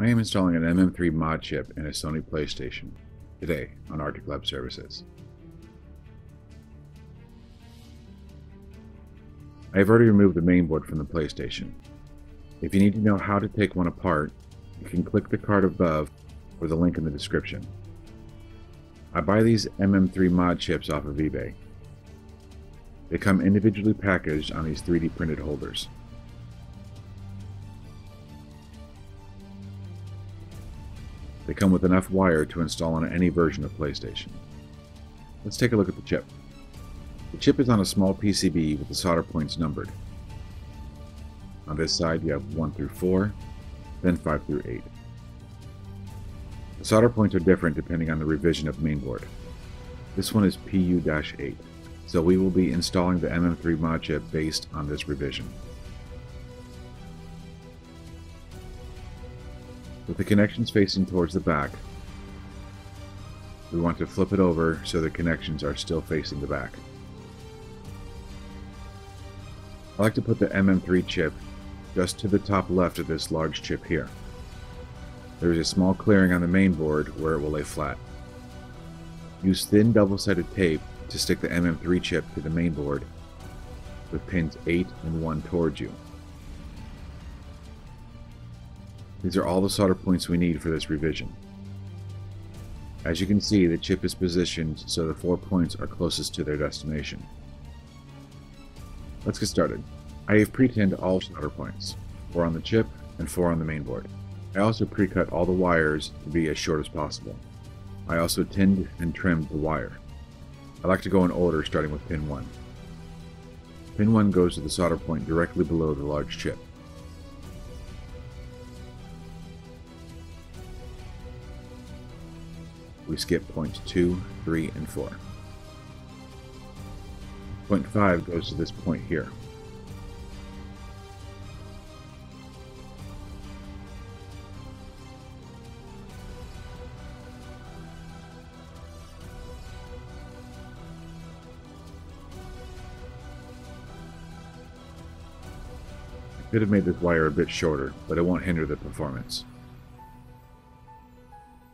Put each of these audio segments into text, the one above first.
I am installing an MM3 mod chip in a Sony PlayStation today on Arctic Lab Services. I have already removed the mainboard from the PlayStation. If you need to know how to take one apart, you can click the card above or the link in the description. I buy these MM3 mod chips off of eBay. They come individually packaged on these 3D printed holders. They come with enough wire to install on any version of PlayStation. Let's take a look at the chip. The chip is on a small PCB with the solder points numbered. On this side you have 1 through 4, then 5 through 8. The solder points are different depending on the revision of mainboard. This one is PU-8, so we will be installing the MM3 mod chip based on this revision. With the connections facing towards the back, we want to flip it over so the connections are still facing the back. I like to put the MM3 chip just to the top left of this large chip here. There is a small clearing on the main board where it will lay flat. Use thin double-sided tape to stick the MM3 chip to the main board with pins 8 and 1 towards you. These are all the solder points we need for this revision. As you can see, the chip is positioned so the four points are closest to their destination. Let's get started. I have pre-tinned all solder points, four on the chip and four on the main board. I also pre-cut all the wires to be as short as possible. I also tinned and trimmed the wire. I like to go in order starting with pin 1. Pin 1 goes to the solder point directly below the large chip. We skip points 2, 3, and 4. Point 5 goes to this point here. Could have made this wire a bit shorter, but it won't hinder the performance.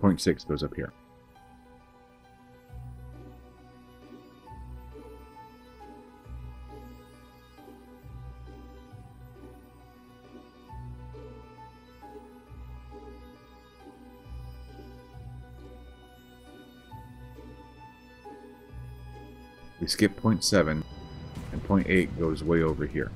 Point 6 goes up here. We skip point 7, and point 8 goes way over here.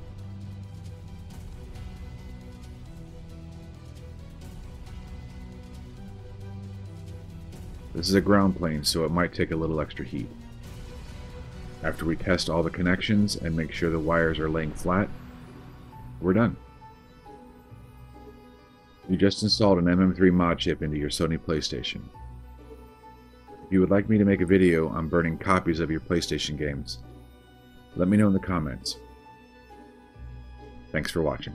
This is a ground plane, so it might take a little extra heat. After we test all the connections and make sure the wires are laying flat, we're done. You just installed an MM3 mod chip into your Sony PlayStation. If you would like me to make a video on burning copies of your PlayStation games, let me know in the comments. Thanks for watching.